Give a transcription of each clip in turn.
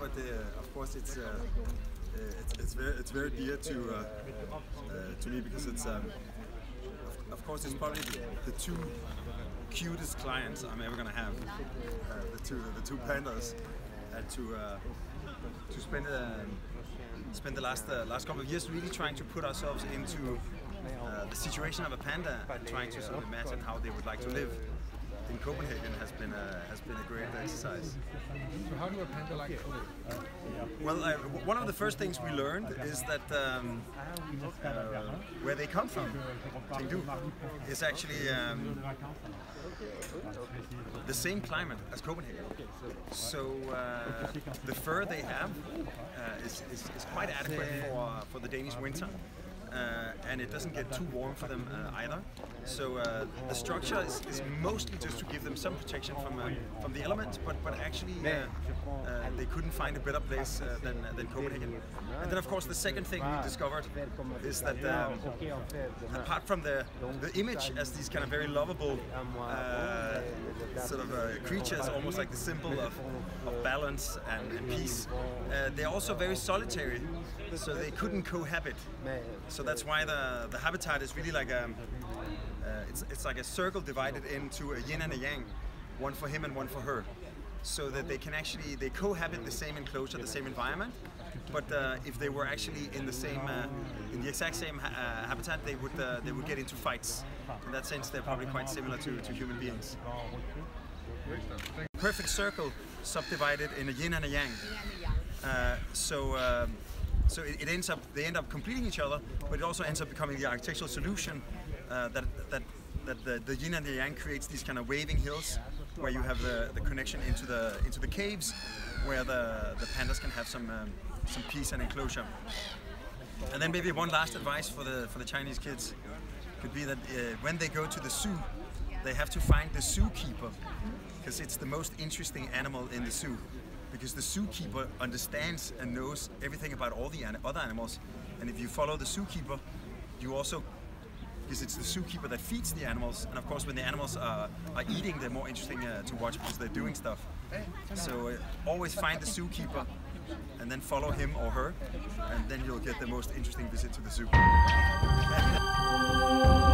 but uh, of course it's, uh, uh, it's it's very it's very dear to to me because it's um, of, course it's probably the, the two cutest clients I'm ever gonna have. The two the two pandas, and to to spend spend the last uh, last couple of years really trying to put ourselves into uh, the situation of a panda and trying to sort of imagine how they would like to live in Copenhagen has been a, has been a great exercise. So how do a panda like to? Well, uh, one of the first things we learned is that um, uh, where they come from, Chengdu, is actually um, the same climate as Copenhagen. So uh, the fur they have uh, is, is, is quite adequate for, for the Danish winter. Uh, and it doesn't get too warm for them uh, either. So uh, the structure is, is mostly just to give them some protection from from the elements, but but actually they couldn't find a better place than than Copenhagen. And then of course the second thing we discovered is that um, apart from the the image as these kind of very lovable sort of creatures, almost like the symbol of, of balance and, and peace, they're also very solitary. So they couldn't cohabit. So that's why the, the habitat is really like a, uh, it's, it's like a circle divided into a yin and a yang, one for him and one for her. So that they can actually, they cohabit the same enclosure, the same environment, but uh, if they were actually in the same, uh, in the exact same ha- uh, habitat, they would, uh, they would get into fights. In that sense, they're probably quite similar to, to human beings. Perfect circle subdivided in a yin and a yang. Uh, so um, so it, it ends up they end up completing each other, but it also ends up becoming the architectural solution uh, that that that the, the yin and the yang creates these kind of waving hills where you have the, the connection into the into the caves where the, the pandas can have some um, some peace and enclosure. And then maybe one last advice for the for the Chinese kids could be that uh, when they go to the zoo, they have to find the zookeeper because it's the most interesting animal in the zoo. Because the zookeeper understands and knows everything about all the other animals, and if you follow the zookeeper, you also because it's the zookeeper that feeds the animals, and of course, when the animals are, are eating, they're more interesting uh, to watch because they're doing stuff. So uh, always find the zookeeper, and then follow him or her, and then you'll get the most interesting visit to the zoo.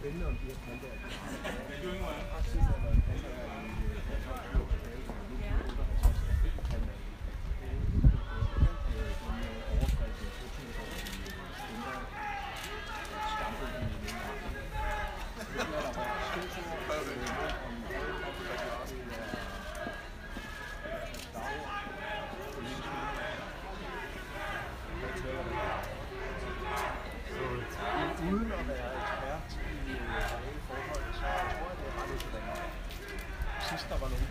spændende om de her planter. Praksis er, når en plante er i Uden estava valeu.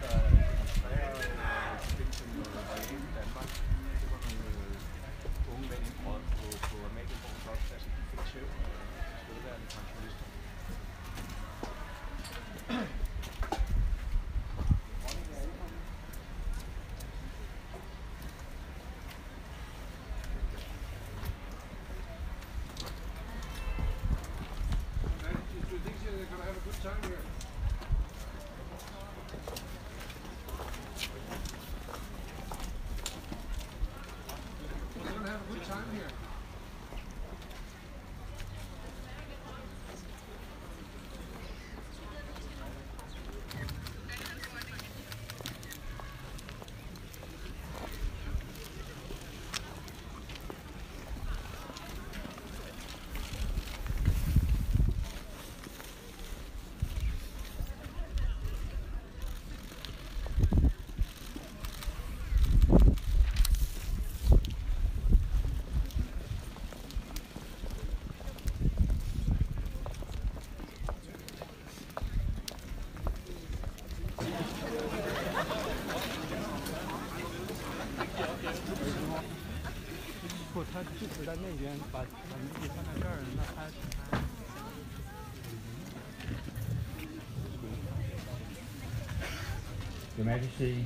Your Majesty,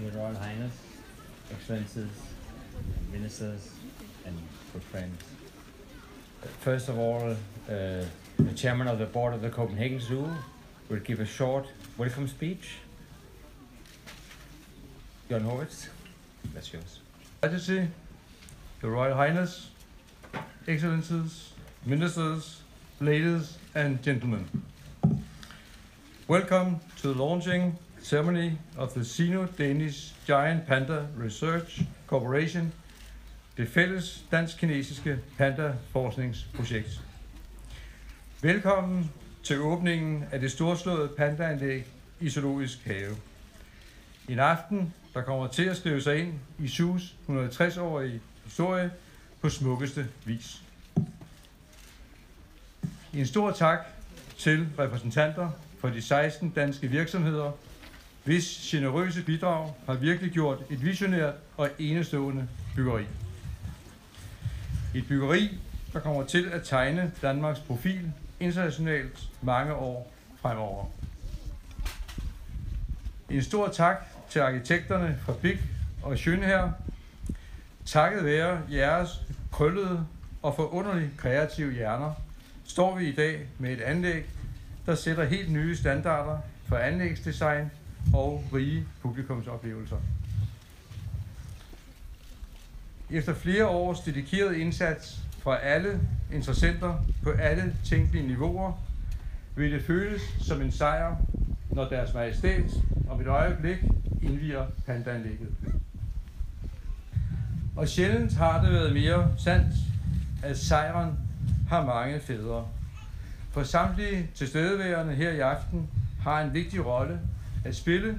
Your Royal Highness, Excellencies, Ministers, and good friends. First of all, uh, the Chairman of the Board of the Copenhagen Zoo will give a short welcome speech. Jørgen Horwitz, that's yours. Majesty, Your Royal Highness, Excellencies, Ministers, ladies and gentlemen. Welcome to the launching ceremony of the Sino-Danish Giant Panda Research Corporation, det fælles dansk-kinesiske panda-forskningsprojekt. Velkommen til åbningen af det storslåede pandaanlæg i Zoologisk Have. En aften, der kommer til at skrive sig ind i SUS 160-årige historie på smukkeste vis. En stor tak til repræsentanter for de 16 danske virksomheder, hvis generøse bidrag har virkelig gjort et visionært og enestående byggeri. Et byggeri, der kommer til at tegne Danmarks profil internationalt mange år fremover. En stor tak til arkitekterne fra Big og Schønherr Takket være jeres krøllede og forunderligt kreative hjerner, står vi i dag med et anlæg, der sætter helt nye standarder for anlægsdesign og rige publikumsoplevelser. Efter flere års dedikeret indsats fra alle interessenter på alle tænkelige niveauer, vil det føles som en sejr, når deres majestæt om et øjeblik indviger pandaanlægget. Og sjældent har det været mere sandt, at sejren har mange fædre. For samtlige tilstedeværende her i aften har en vigtig rolle at spille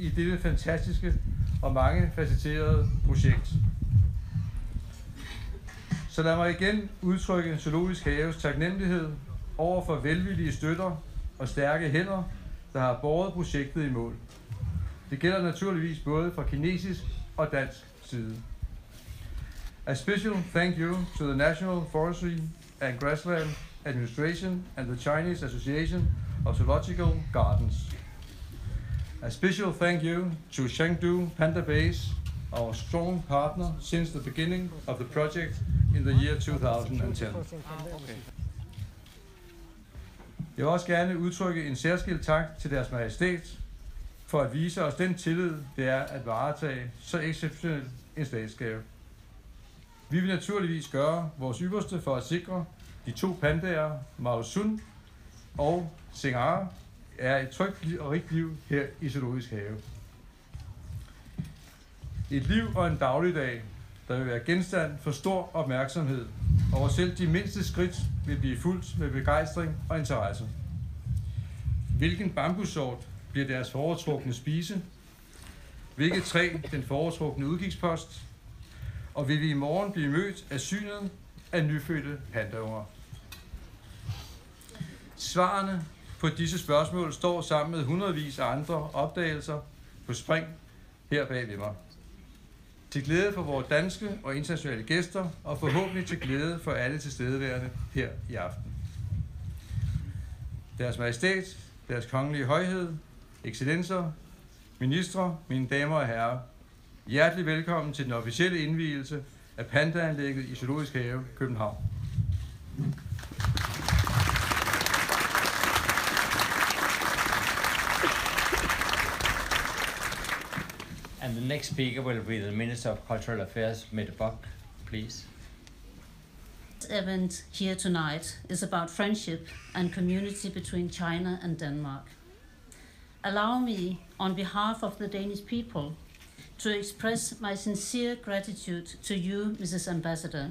i dette fantastiske og mange facetterede projekt. Så lad mig igen udtrykke Zoologisk Haves taknemmelighed over for velvillige støtter og stærke hænder, der har båret projektet i mål. Det gælder naturligvis både fra kinesisk og dansk side. A special thank you to the National Forestry and Grassland Administration and the Chinese Association of Zoological Gardens. A special thank you to Chengdu Panda Base, our strong partner since the beginning of the project in the year 2010. Jeg vil også gerne udtrykke en særskilt tak til deres majestæt for at vise os den tillid, det er at varetage så exceptionel en statsgave. Vi vil naturligvis gøre vores ypperste for at sikre de to pandaer, Mao Sun og Singara er et trygt og rigt liv her i Zoologisk Have. Et liv og en dagligdag, der vil være genstand for stor opmærksomhed, og hvor selv de mindste skridt vil blive fuldt med begejstring og interesse. Hvilken bambussort bliver deres foretrukne spise? Hvilket træ den foretrukne udkigspost? Og vil vi i morgen blive mødt af synet af nyfødte pandaunger? Svarene på disse spørgsmål står sammen med hundredvis af andre opdagelser på spring her bag ved mig. Til glæde for vores danske og internationale gæster, og forhåbentlig til glæde for alle tilstedeværende her i aften. Deres majestæt, deres kongelige højhed, excellencer, ministre, mine damer og herrer, hjertelig velkommen til den officielle indvielse af Pandaanlægget i Zoologisk Have, København. And the next speaker will be the Minister of Cultural Affairs, Mette Bock, please. This event here tonight is about friendship and community between China and Denmark. Allow me, on behalf of the Danish people, to express my sincere gratitude to you, Mrs. Ambassador,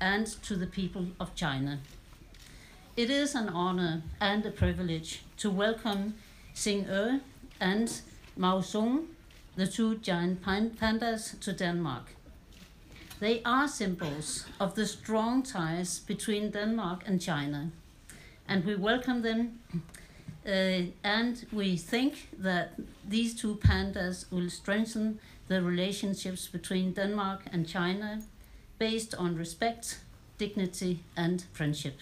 and to the people of China. It is an honor and a privilege to welcome Xing Er and Mao Sun, the two giant pan- pandas, to Denmark. They are symbols of the strong ties between Denmark and China, and we welcome them. Uh, and we think that these two pandas will strengthen the relationships between Denmark and China based on respect, dignity, and friendship.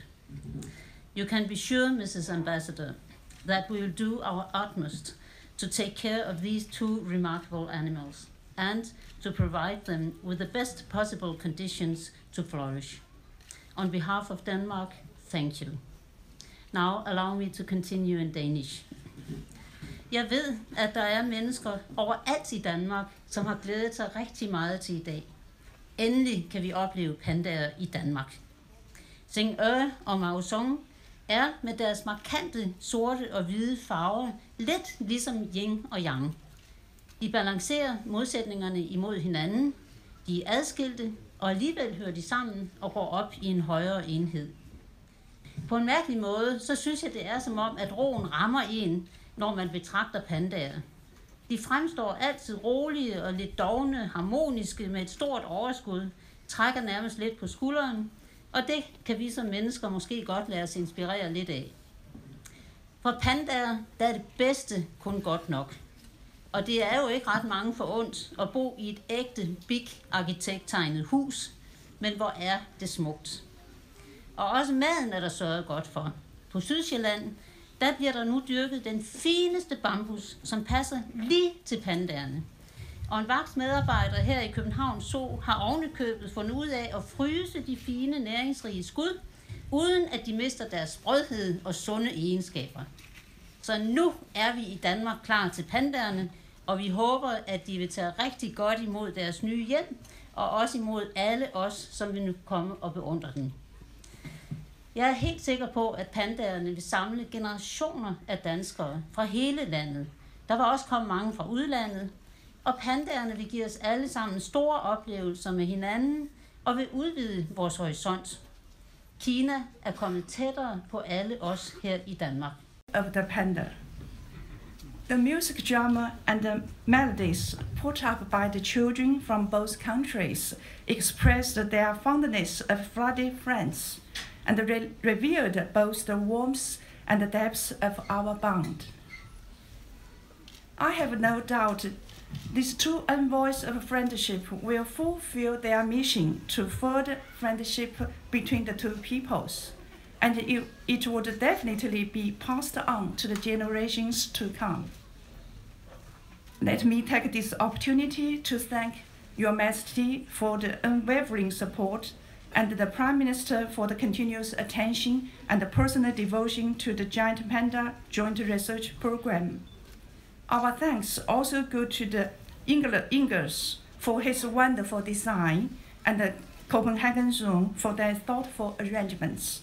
You can be sure, Mrs. Ambassador, that we will do our utmost to take care of these two remarkable animals and to provide them with the best possible conditions to flourish. On behalf of Denmark, thank you. Now allow me to continue in Danish. Jeg ved, at der er mennesker overalt i Danmark, som har glædet sig rigtig meget til i dag. Endelig kan vi opleve pandaer i Danmark. Sing Ør og Mao Song er med deres markante sorte og hvide farver lidt ligesom yin og yang. De balancerer modsætningerne imod hinanden, de er adskilte, og alligevel hører de sammen og går op i en højere enhed. På en mærkelig måde, så synes jeg, det er som om, at roen rammer en, når man betragter pandaer. De fremstår altid rolige og lidt dogne, harmoniske med et stort overskud, trækker nærmest lidt på skulderen, og det kan vi som mennesker måske godt lade os inspirere lidt af. For pandaer, der er det bedste kun godt nok. Og det er jo ikke ret mange for ondt at bo i et ægte big arkitekttegnet hus, men hvor er det smukt. Og også maden er der sørget godt for. På Sydsjælland, der bliver der nu dyrket den fineste bambus, som passer lige til pandaerne. Og en vaks medarbejder her i København så har ovenikøbet fundet ud af at fryse de fine næringsrige skud, uden at de mister deres sprødhed og sunde egenskaber. Så nu er vi i Danmark klar til pandaerne, og vi håber, at de vil tage rigtig godt imod deres nye hjem, og også imod alle os, som vil nu komme og beundre dem. Jeg er helt sikker på, at pandaerne vil samle generationer af danskere fra hele landet. Der var også kommet mange fra udlandet, og pandaerne vil give os alle sammen store oplevelser med hinanden og vil udvide vores horisont. Kina er kommet tættere på alle os her i Danmark. of the panda. The music drama and the melodies put up by the children from both countries expressed their fondness of bloody friends and re- revealed both the warmth and the depth of our bond. I have no doubt these two envoys of friendship will fulfill their mission to further friendship between the two peoples and it, it would definitely be passed on to the generations to come. Let me take this opportunity to thank Your Majesty for the unwavering support and the Prime Minister for the continuous attention and the personal devotion to the Giant Panda Joint Research Program. Our thanks also go to the Ingels for his wonderful design and the Copenhagen Zoo for their thoughtful arrangements.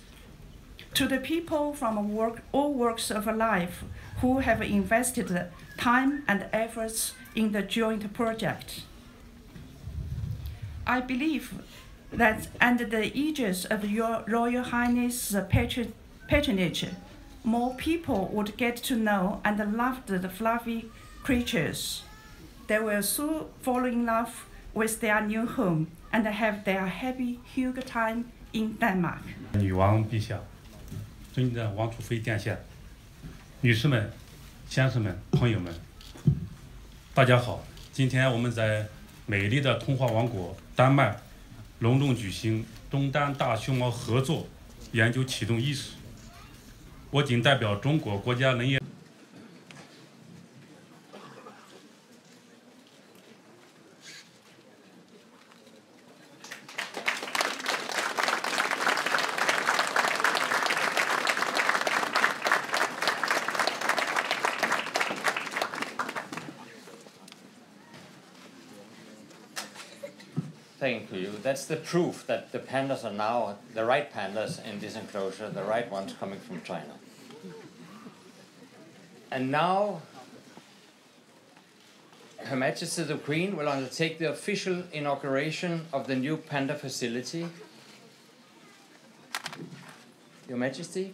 To the people from work, all walks of life who have invested time and efforts in the joint project. I believe that under the aegis of your Royal Highness' patron- patronage, more people would get to know and love the fluffy creatures. They will soon fall in love with their new home and have their happy Hygge time in Denmark. 女王陛下，尊敬的王储妃殿下，女士们、先生们、朋友们，大家好！今天我们在美丽的童话王国丹麦 隆重举行东丹大熊猫合作研究启动仪式。我谨代表中国国家农业。That's the proof that the pandas are now the right pandas in this enclosure, the right ones coming from China. And now, Her Majesty the Queen will undertake the official inauguration of the new panda facility. Your Majesty?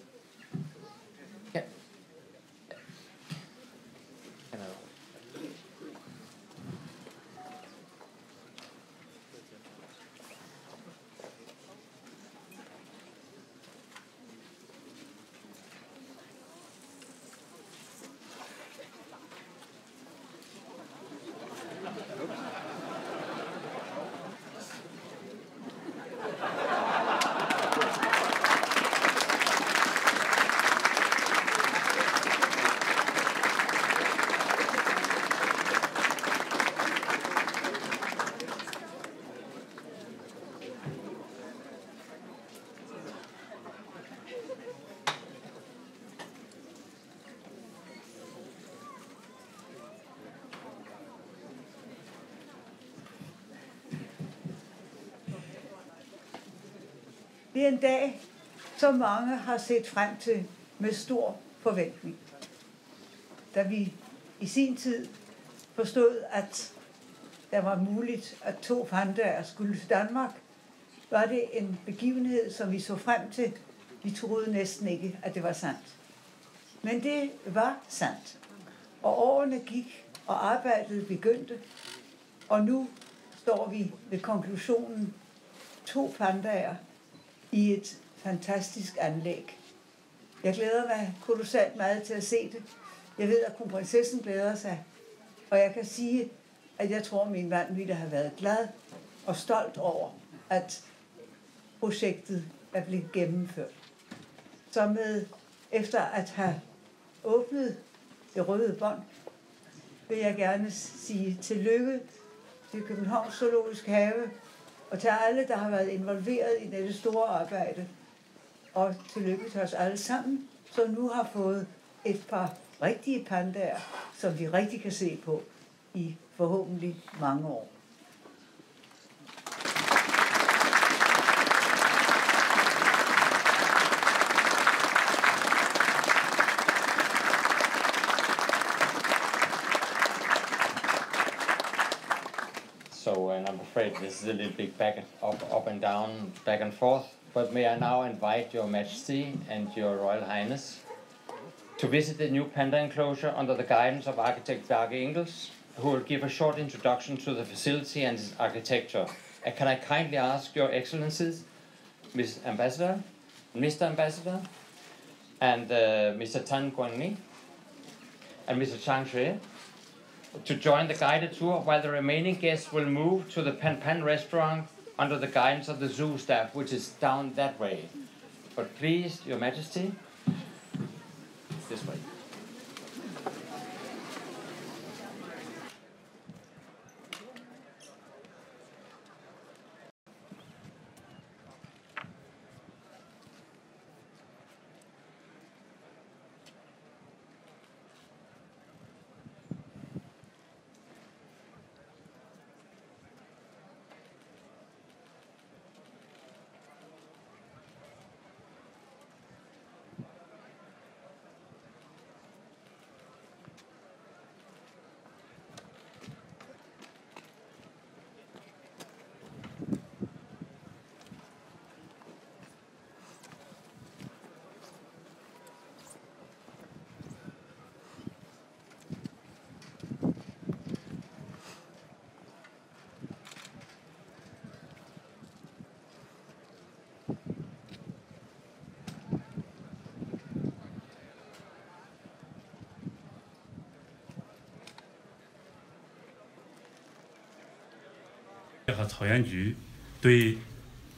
Det en dag, som mange har set frem til med stor forventning. Da vi i sin tid forstod, at der var muligt, at to pandaer skulle til Danmark, var det en begivenhed, som vi så frem til. Vi troede næsten ikke, at det var sandt. Men det var sandt. Og årene gik, og arbejdet begyndte. Og nu står vi ved konklusionen. To pandaer i et fantastisk anlæg. Jeg glæder mig kolossalt meget til at se det. Jeg ved, at kronprinsessen glæder sig. Og jeg kan sige, at jeg tror, at min mand ville have været glad og stolt over, at projektet er blevet gennemført. Så med, efter at have åbnet det røde bånd, vil jeg gerne sige tillykke til Københavns Zoologiske Have og til alle, der har været involveret i dette store arbejde. Og tillykke til os alle sammen, som nu har fået et par rigtige pandaer, som vi rigtig kan se på i forhåbentlig mange år. This is a little bit back up, up and down, back and forth. But may I now invite Your Majesty and Your Royal Highness to visit the new panda enclosure under the guidance of architect Bjarke Ingels, who will give a short introduction to the facility and its architecture. And can I kindly ask Your Excellencies, Ms. Ambassador, Mr. Ambassador, and uh, Mr. Tan Guangming, and Mr. Chang Shui, to join the guided tour while the remaining guests will move to the Pan Pan restaurant under the guidance of the zoo staff, which is down that way. But please, Your Majesty, this way. 和草原局对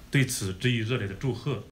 对此致以热烈的祝贺。